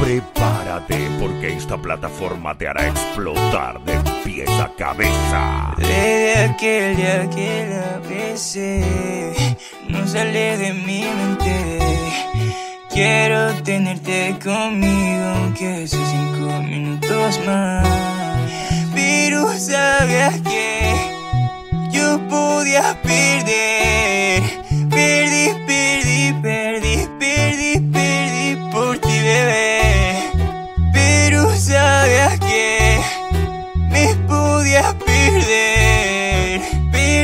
Prepárate porque esta plataforma te hará explotar de pies a cabeza. Desde aquel día que la besé, no sale de mi mente. Quiero tenerte conmigo, aunque sea cinco minutos más. Pero sabías que yo podía perder.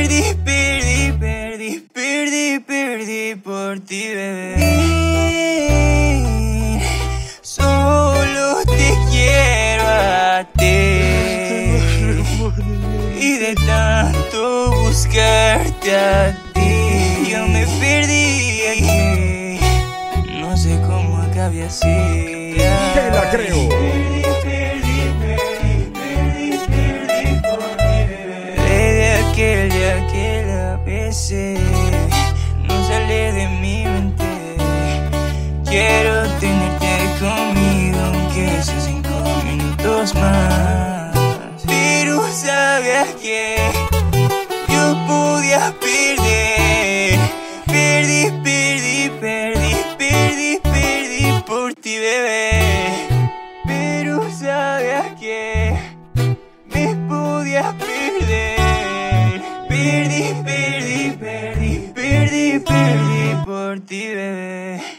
Perdí, perdí, perdí, perdí, perdí por ti, bebé. Solo te quiero a ti. Y de tanto buscarte a ti, yo me perdí. No sé cómo acabé así. Te la creo. No sale de mi mente. Quiero tenerte conmigo, aunque sea cinco minutos más. Pero sabías que yo podía perder. Perdí, perdí, perdí, perdí, perdí por ti, bebé. Pero sabías que Perdí, por ti, bebé.